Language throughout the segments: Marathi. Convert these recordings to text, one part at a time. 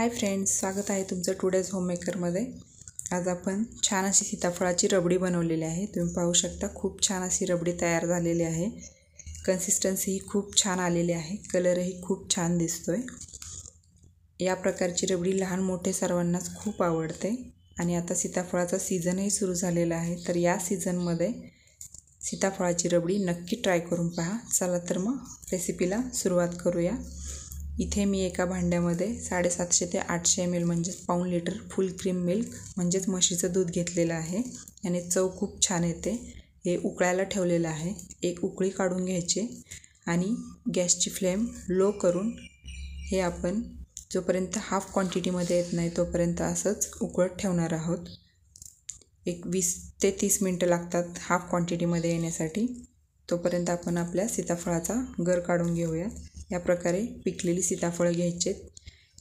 हाय फ्रेंड्स स्वागत आहे तुमचं टुडेज होममेकरमध्ये आज आपण छान अशी सीताफळाची रबडी बनवलेली आहे. तुम्ही पाहू शकता खूप छान अशी रबडी तयार झालेली आहे. कन्सिस्टन्सी ही खूप छान आलेली आहे. कलरही खूप छान दिसतो आहे या प्रकारची रबडी लहान मोठे सर्वांनाच खूप आवडते. आणि आता सीताफळाचा सीझनही सुरू झालेला आहे. तर या सीझनमध्ये सीताफळाची रबडी नक्की ट्राय करून पहा. चला तर मग रेसिपीला सुरुवात करूया. इथे मी एका भांड्यामध्ये साडेसातशे ते आठशे एम एल म्हणजेच पाऊण लिटर फुल क्रीम मिल्क म्हणजेच म्हशीचं दूध घेतलेलं आहे. आणि चव खूप छान येते. हे उकळायला ठेवलेलं आहे. एक उकळी काढून घ्यायची आणि गॅसची फ्लेम लो करून हे आपण जोपर्यंत हाफ क्वांटिटीमध्ये येत नाही तोपर्यंत असंच उकळत ठेवणार आहोत. एक वीस ते तीस मिनटं लागतात हाफ क्वांटिटीमध्ये येण्यासाठी. तोपर्यंत आपण आपल्या सीताफळाचा गर काढून घेऊयात. या प्रकारे पिकलेली सीताफळं घ्यायचे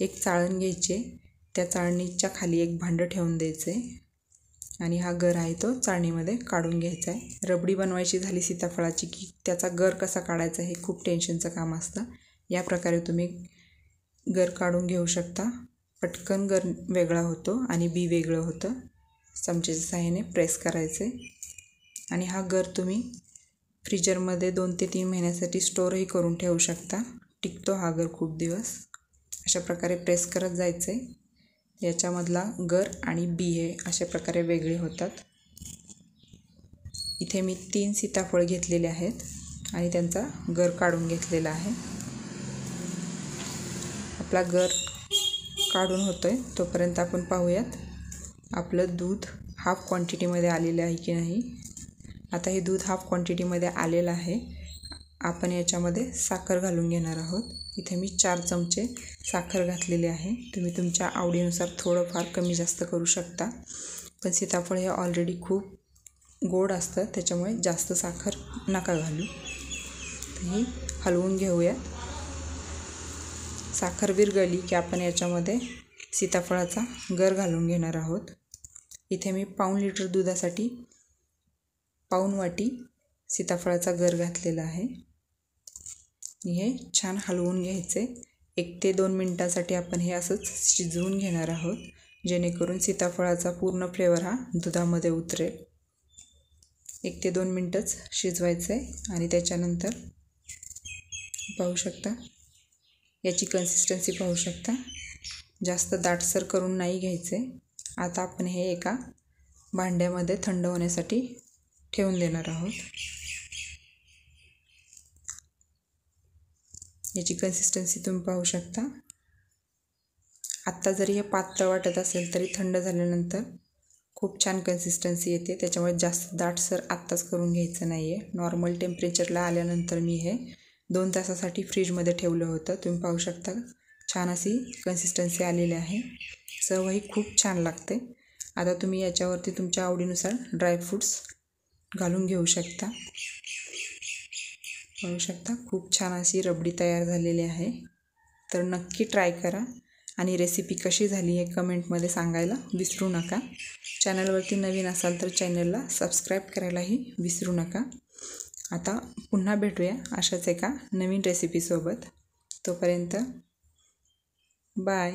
एक चाळण घ्यायचे. त्या चाळणीच्या खाली एक भांडं ठेवून द्यायचे. आणि हा गर आहे तो चाळणीमध्ये काढून घ्यायचा आहे. रबडी बनवायची झाली सीताफळाची की त्याचा गर कसा काढायचा हे खूप टेन्शनचं काम असतं. या प्रकारे तुम्ही गर काढून घेऊ शकता. पटकन गर वेगळा होतो आणि बी वेगळं होतं. चमचेच्या सहाय्याने प्रेस करायचे. आणि हा गर तुम्ही फ्रीजरमध्ये दोन ते तीन महिन्यासाठी स्टोअरही करून ठेवू शकता. टिकतो हा गर खूप दिवस. अशा प्रकारे प्रेस करत जायचं आहे याच्यामधला गर आणि बी हे अशा प्रकारे वेगळे होतात. इथे मी तीन सीताफळ घेतलेले आहेत आणि त्यांचा गर काढून घेतलेला आहे. आपला गर काढून होतो आहे तोपर्यंत आपण पाहूयात. आपलं दूध हाफ क्वांटिटीमध्ये आलेलं आहे की नाही? आता हे दूध हाफ क्वांटिटीमध्ये आलेलं आहे. आपण याच्यामध्ये साखर घालून घेणार आहोत. इथे मी चार चमचे साखर घातलेले आहे. तुम्ही तुमच्या आवडीनुसार थोडंफार कमी जास्त करू शकता. पण सीताफळ हे ऑलरेडी खूप गोड असतं त्याच्यामुळे जास्त साखर नका घालू. ही हलवून घेऊयात साखर विरगळली की आपण याच्यामध्ये सीताफळाचा गर घालून घेणार आहोत. इथे मी पाऊण लिटर दुधासाठी पाऊण वाटी सीताफळाचा गर घातलेला आहे. हे छान हलवून घ्यायचे. एक ते दोन मिनटासाठी आपण हे असंच शिजवून घेणार आहोत. जेणेकरून सीताफळाचा पूर्ण फ्लेवर हा दुधामध्ये उतरेल. एक ते दोन मिनटंच शिजवायचं आहे आणि त्याच्यानंतर पाहू शकता. याची कन्सिस्टन्सी पाहू शकता. जास्त दाटसर करून नाही घ्यायचे. आता आपण हे एका भांड्यामध्ये थंड होण्यासाठी ठेवून देणार आहोत. याची कन्सिस्टन्सी तुम्ही पाहू शकता. आत्ता जरी हे पातळ वाटत असेल तरी थंड झाल्यानंतर खूप छान कन्सिस्टन्सी येते. त्याच्यामुळे जास्त दाटसर आत्ताच करून घ्यायचं नाही आहे नॉर्मल टेम्परेचरला आल्यानंतर मी हे दोन तासासाठी फ्रीजमध्ये ठेवलं होतं. तुम्ही पाहू शकता छान अशी कन्सिस्टन्सी आलेली आहे. चवही खूप छान लागते. आता तुम्ही याच्यावरती तुमच्या आवडीनुसार ड्रायफ्रूट्स घालून घेऊ शकता. बघू शकता. खूप छान अशी रबडी तयार झालेली आहे. तर नक्की ट्राय करा. आणि रेसिपी कशी झाली हे कमेंटमध्ये सांगायला विसरू नका. चॅनलवरती नवीन असाल तर चॅनलला सबस्क्राईब करायलाही विसरू नका. आता पुन्हा भेटूया अशाच एका नवीन रेसिपीसोबत तोपर्यंत बाय